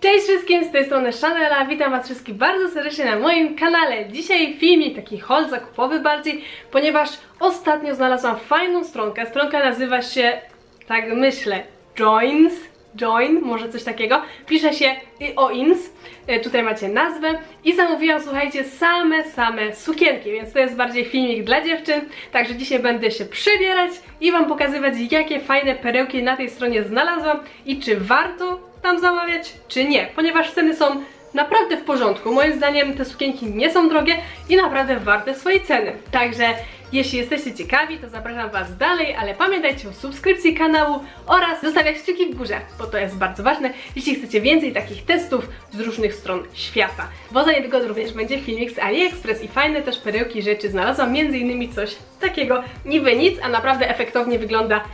Cześć wszystkim, z tej strony Chanela, witam was wszystkich bardzo serdecznie na moim kanale. Dzisiaj filmik taki haul zakupowy bardziej, ponieważ ostatnio znalazłam fajną stronkę. Stronka nazywa się, tak myślę, Joins, Join, może coś takiego. Pisze się OINS, e, tutaj macie nazwę i zamówiłam, słuchajcie, same, same sukienki, więc to jest bardziej filmik dla dziewczyn, także dzisiaj będę się przebierać i wam pokazywać, jakie fajne perełki na tej stronie znalazłam i czy warto tam zamawiać, czy nie, ponieważ ceny są naprawdę w porządku. Moim zdaniem te sukienki nie są drogie i naprawdę warte swojej ceny. Także jeśli jesteście ciekawi, to zapraszam Was dalej, ale pamiętajcie o subskrypcji kanału oraz zostawiać kciuki w górze, bo to jest bardzo ważne, jeśli chcecie więcej takich testów z różnych stron świata. Bo za niedługo również będzie filmik z AliExpress i fajne też perełki rzeczy znalazłam, między innymi coś takiego niby nic, a naprawdę efektownie wygląda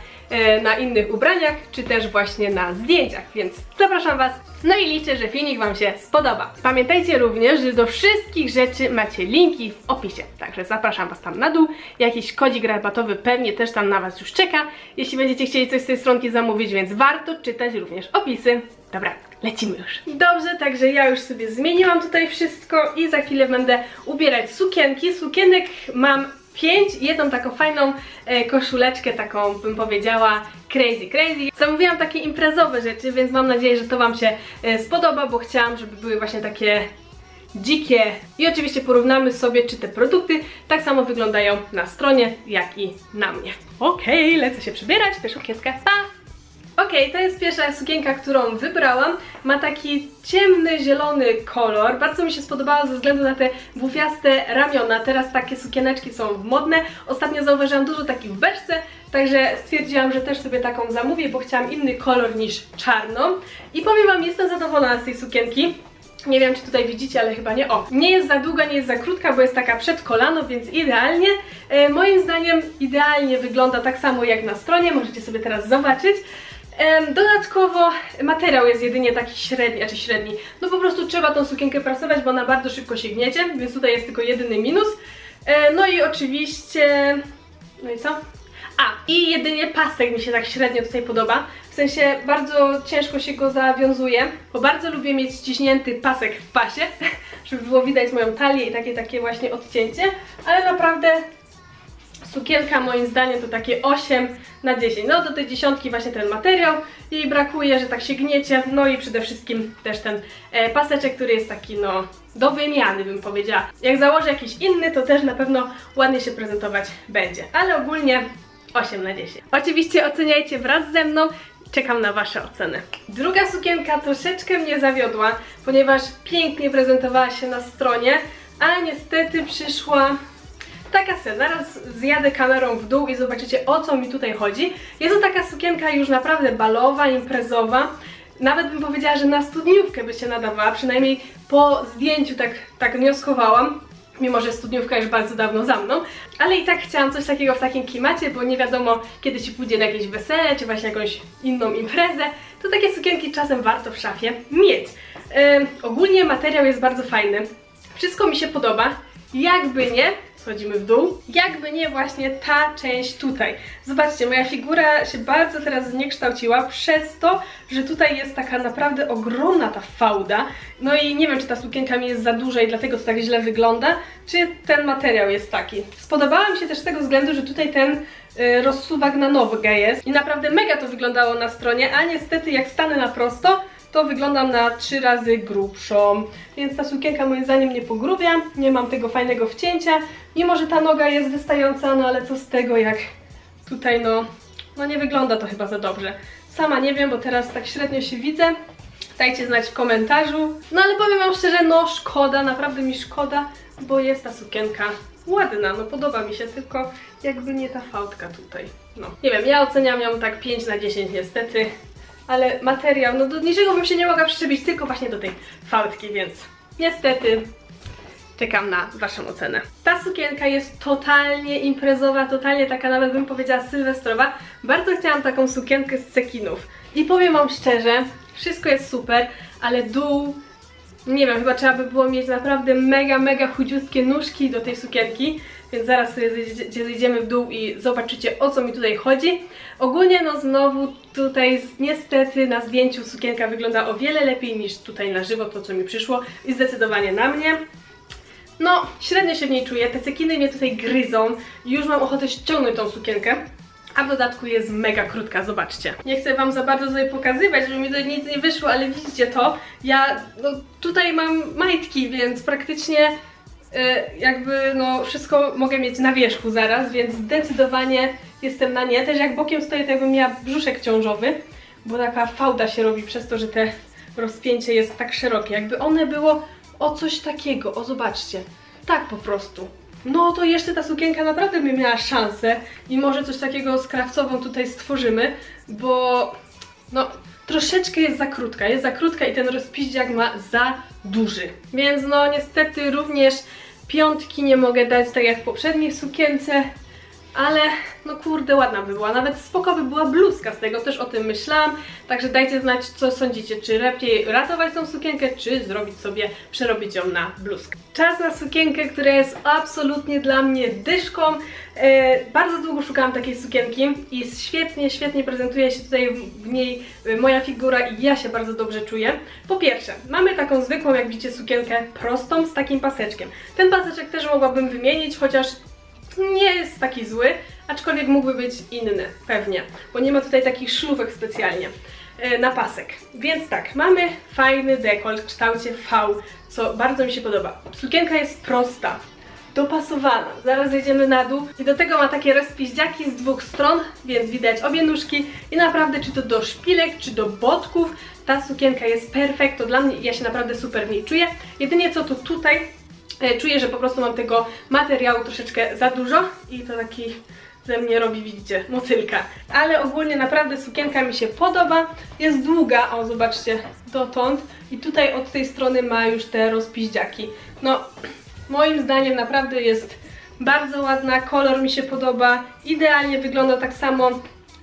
na innych ubraniach, czy też właśnie na zdjęciach, więc zapraszam Was. No i liczę, że filmik Wam się spodoba. Pamiętajcie również, że do wszystkich rzeczy macie linki w opisie, także zapraszam Was tam na dół. Jakiś kodzik rabatowy pewnie też tam na Was już czeka, jeśli będziecie chcieli coś z tej stronki zamówić, więc warto czytać również opisy. Dobra, lecimy już. Dobrze, także ja już sobie zmieniłam tutaj wszystko i za chwilę będę ubierać sukienki. Sukienek mam 5 jedną taką fajną e, koszuleczkę, taką bym powiedziała crazy crazy. Zamówiłam takie imprezowe rzeczy, więc mam nadzieję, że to Wam się e, spodoba, bo chciałam, żeby były właśnie takie dzikie i oczywiście porównamy sobie, czy te produkty tak samo wyglądają na stronie, jak i na mnie. Okej, okay, lecę się przebierać, pierwszą kieckę, pa! Okay, to jest pierwsza sukienka, którą wybrałam. Ma taki ciemny, zielony kolor. Bardzo mi się spodobała ze względu na te bufiaste ramiona. Teraz takie sukieneczki są modne. Ostatnio zauważyłam dużo takich w beczce, także stwierdziłam, że też sobie taką zamówię, bo chciałam inny kolor niż czarną. I powiem Wam, jestem zadowolona z tej sukienki. Nie wiem, czy tutaj widzicie, ale chyba nie. O, nie jest za długa, nie jest za krótka, bo jest taka przed kolano, więc idealnie. E, moim zdaniem idealnie wygląda tak samo jak na stronie, możecie sobie teraz zobaczyć. Dodatkowo materiał jest jedynie taki średni, a czy średni. No po prostu trzeba tą sukienkę prasować, bo ona bardzo szybko się gniecie, więc tutaj jest tylko jedyny minus. E, no i oczywiście... No i co? A, i jedynie pasek mi się tak średnio tutaj podoba. W sensie bardzo ciężko się go zawiązuje, bo bardzo lubię mieć ściśnięty pasek w pasie, żeby było widać moją talię i takie takie właśnie odcięcie, ale naprawdę Sukienka moim zdaniem to takie 8 na 10. No do tej dziesiątki właśnie ten materiał jej brakuje, że tak się gniecie. No i przede wszystkim też ten e, paseczek, który jest taki no do wymiany bym powiedziała. Jak założę jakiś inny, to też na pewno ładnie się prezentować będzie. Ale ogólnie 8 na 10. Oczywiście oceniajcie wraz ze mną. Czekam na Wasze oceny. Druga sukienka troszeczkę mnie zawiodła, ponieważ pięknie prezentowała się na stronie, ale niestety przyszła taka se, zaraz zjadę kamerą w dół i zobaczycie o co mi tutaj chodzi. Jest to taka sukienka już naprawdę balowa, imprezowa. Nawet bym powiedziała, że na studniówkę by się nadawała, przynajmniej po zdjęciu tak, tak wnioskowałam mimo że studniówka już bardzo dawno za mną, ale i tak chciałam coś takiego w takim klimacie, bo nie wiadomo kiedy się pójdzie na jakieś wesele, czy właśnie jakąś inną imprezę, to takie sukienki czasem warto w szafie mieć. Yy, ogólnie materiał jest bardzo fajny, wszystko mi się podoba, jakby nie, schodzimy w dół. Jakby nie właśnie ta część tutaj. Zobaczcie, moja figura się bardzo teraz zniekształciła przez to, że tutaj jest taka naprawdę ogromna ta fałda. No i nie wiem, czy ta sukienka mi jest za duża i dlatego to tak źle wygląda, czy ten materiał jest taki. Spodobała mi się też z tego względu, że tutaj ten y, rozsuwak na nowkę jest i naprawdę mega to wyglądało na stronie, a niestety jak stanę na prosto, to wyglądam na trzy razy grubszą. Więc ta sukienka moim zdaniem nie pogrubia, nie mam tego fajnego wcięcia, mimo że ta noga jest wystająca, no ale co z tego jak tutaj no, no nie wygląda to chyba za dobrze. Sama nie wiem, bo teraz tak średnio się widzę. Dajcie znać w komentarzu. No ale powiem wam szczerze, no szkoda, naprawdę mi szkoda, bo jest ta sukienka ładna, no podoba mi się, tylko jakby nie ta fałdka tutaj. No, nie wiem, ja oceniam ją tak 5 na 10 niestety ale materiał, no do niczego bym się nie mogła przyczepić, tylko właśnie do tej fałdki, więc niestety czekam na Waszą ocenę. Ta sukienka jest totalnie imprezowa, totalnie taka nawet bym powiedziała sylwestrowa. Bardzo chciałam taką sukienkę z cekinów. I powiem Wam szczerze, wszystko jest super, ale dół nie wiem, chyba trzeba by było mieć naprawdę mega, mega chudziutkie nóżki do tej sukienki, więc zaraz sobie zejdziemy w dół i zobaczycie o co mi tutaj chodzi. Ogólnie no znowu tutaj niestety na zdjęciu sukienka wygląda o wiele lepiej niż tutaj na żywo, to co mi przyszło i zdecydowanie na mnie. No, średnio się w niej czuję, te cekiny mnie tutaj gryzą już mam ochotę ściągnąć tą sukienkę. A w dodatku jest mega krótka, zobaczcie. Nie chcę wam za bardzo tutaj pokazywać, żeby mi to nic nie wyszło, ale widzicie to. Ja no, tutaj mam majtki, więc praktycznie jakby no wszystko mogę mieć na wierzchu zaraz, więc zdecydowanie jestem na nie. Też jak bokiem stoję, to jakbym miała brzuszek ciążowy, bo taka fałda się robi przez to, że te rozpięcie jest tak szerokie. Jakby one było o coś takiego, o zobaczcie. Tak po prostu. No to jeszcze ta sukienka naprawdę by miała szansę i może coś takiego z krawcową tutaj stworzymy, bo no troszeczkę jest za krótka, jest za krótka i ten rozpiździak ma za duży. Więc no niestety również piątki nie mogę dać tak jak w poprzedniej sukience, ale no kurde, ładna by była. Nawet spoko by była bluzka z tego, też o tym myślałam. Także dajcie znać, co sądzicie. Czy lepiej ratować tą sukienkę, czy zrobić sobie, przerobić ją na bluzkę. Czas na sukienkę, która jest absolutnie dla mnie dyszką. E, bardzo długo szukałam takiej sukienki i świetnie, świetnie prezentuje się tutaj w niej moja figura i ja się bardzo dobrze czuję. Po pierwsze, mamy taką zwykłą, jak widzicie, sukienkę prostą z takim paseczkiem. Ten paseczek też mogłabym wymienić, chociaż nie jest taki zły, aczkolwiek mógłby być inny, pewnie, bo nie ma tutaj takich szlówek specjalnie e, na pasek. Więc tak, mamy fajny dekolt w kształcie V, co bardzo mi się podoba. Sukienka jest prosta, dopasowana. Zaraz zejdziemy na dół i do tego ma takie rozpiździaki z dwóch stron, więc widać obie nóżki i naprawdę czy to do szpilek, czy do botków, ta sukienka jest perfekt, to dla mnie ja się naprawdę super w niej czuję. Jedynie co to tutaj czuję, że po prostu mam tego materiału troszeczkę za dużo i to taki ze mnie robi, widzicie, motylka. Ale ogólnie naprawdę sukienka mi się podoba. Jest długa, o zobaczcie, dotąd. I tutaj od tej strony ma już te rozpiździaki. No, moim zdaniem naprawdę jest bardzo ładna, kolor mi się podoba. Idealnie wygląda tak samo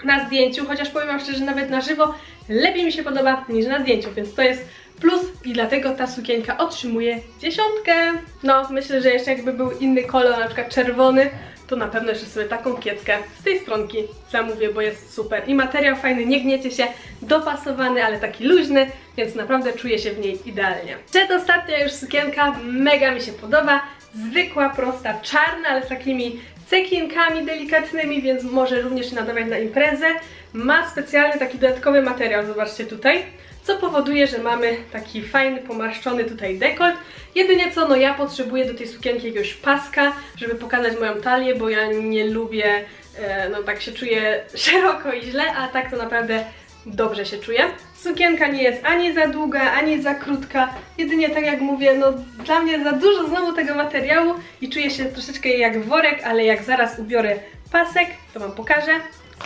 na zdjęciu, chociaż powiem wam szczerze, nawet na żywo lepiej mi się podoba niż na zdjęciu, więc to jest plus i dlatego ta sukienka otrzymuje dziesiątkę. No, myślę, że jeszcze jakby był inny kolor, na przykład czerwony, to na pewno jeszcze sobie taką kieckę z tej stronki zamówię, bo jest super. I materiał fajny, nie gniecie się, dopasowany, ale taki luźny, więc naprawdę czuję się w niej idealnie. Przedostatnia już sukienka, mega mi się podoba. Zwykła, prosta, czarna, ale z takimi cekinkami delikatnymi, więc może również nadawać na imprezę. Ma specjalny taki dodatkowy materiał, zobaczcie tutaj co powoduje, że mamy taki fajny, pomarszczony tutaj dekolt. Jedynie co, no ja potrzebuję do tej sukienki jakiegoś paska, żeby pokazać moją talię, bo ja nie lubię, e, no tak się czuję szeroko i źle, a tak to naprawdę dobrze się czuję. Sukienka nie jest ani za długa, ani za krótka, jedynie tak jak mówię, no dla mnie za dużo znowu tego materiału i czuję się troszeczkę jak worek, ale jak zaraz ubiorę pasek, to Wam pokażę.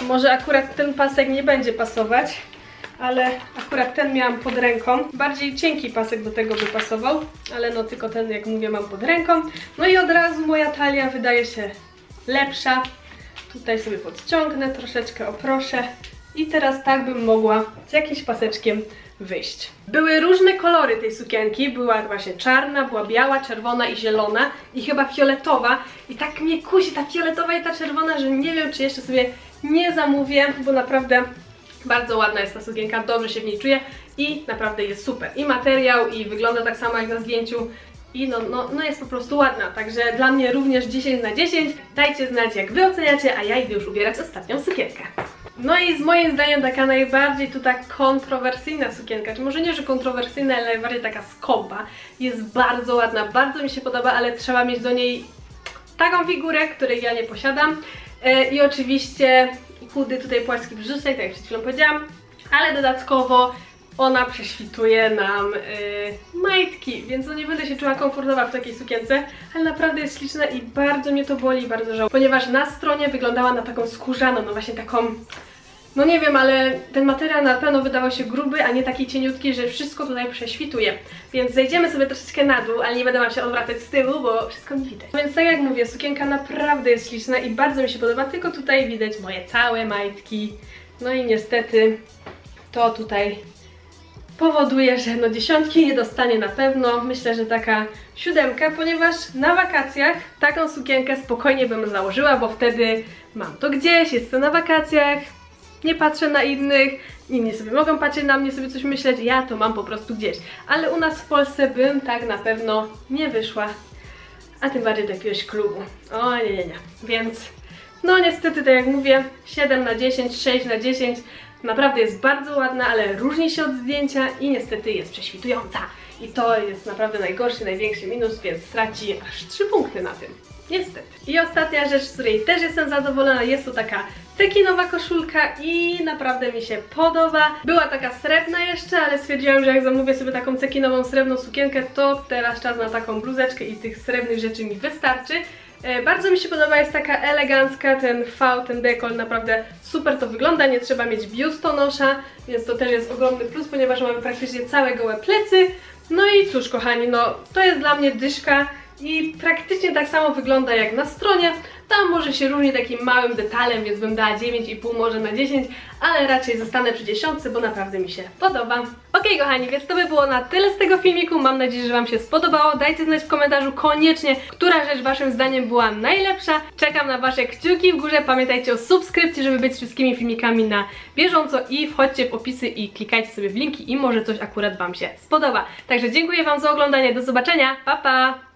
Może akurat ten pasek nie będzie pasować, ale akurat ten miałam pod ręką. Bardziej cienki pasek do tego by pasował, ale no tylko ten, jak mówię, mam pod ręką. No i od razu moja talia wydaje się lepsza. Tutaj sobie podciągnę, troszeczkę oproszę. I teraz tak bym mogła z jakimś paseczkiem wyjść. Były różne kolory tej sukienki, była właśnie czarna, była biała, czerwona i zielona i chyba fioletowa i tak mnie kusi ta fioletowa i ta czerwona, że nie wiem czy jeszcze sobie nie zamówię, bo naprawdę bardzo ładna jest ta sukienka, dobrze się w niej czuję i naprawdę jest super. I materiał, i wygląda tak samo jak na zdjęciu. I no, no, no jest po prostu ładna, także dla mnie również 10 na 10. Dajcie znać jak Wy oceniacie, a ja idę już ubierać ostatnią sukienkę. No i z moim zdaniem taka najbardziej tutaj kontrowersyjna sukienka, czy może nie, że kontrowersyjna, ale najbardziej taka skąpa. Jest bardzo ładna, bardzo mi się podoba, ale trzeba mieć do niej taką figurę, której ja nie posiadam. E, I oczywiście chudy tutaj płaski brzuszek, tak jak przed chwilą powiedziałam, ale dodatkowo ona prześwituje nam yy, majtki, więc no nie będę się czuła komfortowa w takiej sukience, ale naprawdę jest śliczna i bardzo mnie to boli, bardzo żałuję, ponieważ na stronie wyglądała na taką skórzaną, no właśnie taką no nie wiem, ale ten materiał na pewno wydawał się gruby, a nie taki cieniutki, że wszystko tutaj prześwituje. Więc zejdziemy sobie troszeczkę na dół, ale nie będę Wam się odwracać z tyłu, bo wszystko mi widać. Więc tak jak mówię, sukienka naprawdę jest śliczna i bardzo mi się podoba, tylko tutaj widać moje całe majtki. No i niestety to tutaj powoduje, że no dziesiątki nie dostanie na pewno. Myślę, że taka siódemka, ponieważ na wakacjach taką sukienkę spokojnie bym założyła, bo wtedy mam to gdzieś, jestem na wakacjach, nie patrzę na innych, inni sobie mogą patrzeć na mnie, sobie coś myśleć, ja to mam po prostu gdzieś. Ale u nas w Polsce bym tak na pewno nie wyszła, a tym bardziej do jakiegoś klubu. O nie, nie, nie. Więc no niestety, tak jak mówię, 7 na 10, 6 na 10, naprawdę jest bardzo ładna, ale różni się od zdjęcia i niestety jest prześwitująca. I to jest naprawdę najgorszy, największy minus, więc straci aż 3 punkty na tym. Niestety. I ostatnia rzecz, z której też jestem zadowolona, jest to taka tekinowa koszulka i naprawdę mi się podoba. Była taka srebrna jeszcze, ale stwierdziłam, że jak zamówię sobie taką cekinową srebrną sukienkę, to teraz czas na taką bluzeczkę i tych srebrnych rzeczy mi wystarczy. E, bardzo mi się podoba, jest taka elegancka, ten V, ten dekol, naprawdę super to wygląda, nie trzeba mieć biustonosza, więc to też jest ogromny plus, ponieważ mamy praktycznie całe gołe plecy. No i cóż kochani, no to jest dla mnie dyszka, i praktycznie tak samo wygląda jak na stronie. Tam może się różni takim małym detalem, więc bym dała 9,5 może na 10, ale raczej zostanę przy dziesiątce, bo naprawdę mi się podoba. Ok, kochani, więc to by było na tyle z tego filmiku. Mam nadzieję, że Wam się spodobało. Dajcie znać w komentarzu koniecznie, która rzecz Waszym zdaniem była najlepsza. Czekam na Wasze kciuki w górze. Pamiętajcie o subskrypcji, żeby być wszystkimi filmikami na bieżąco i wchodźcie w opisy i klikajcie sobie w linki i może coś akurat Wam się spodoba. Także dziękuję Wam za oglądanie. Do zobaczenia. Pa, pa!